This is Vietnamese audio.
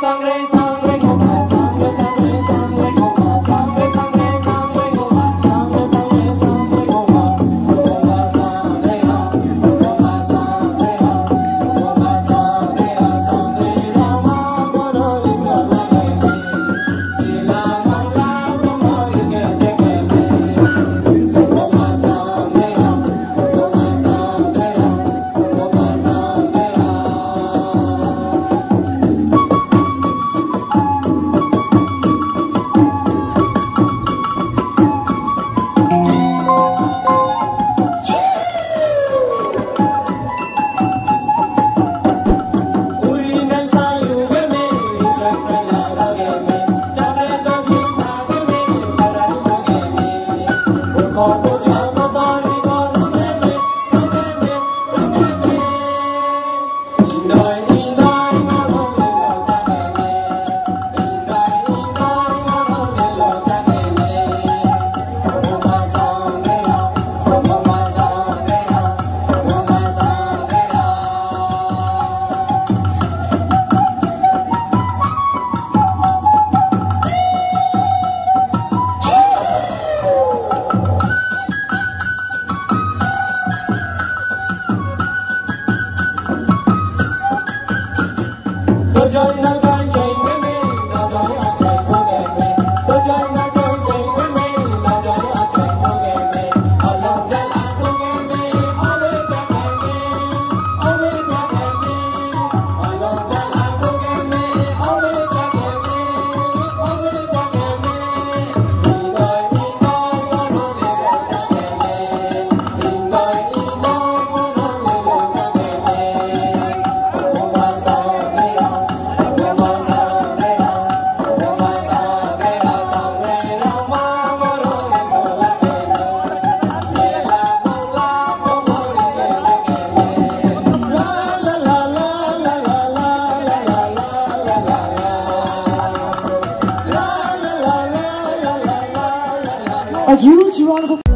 sang re sang re một hai sang re night. Jai Nag. A huge round of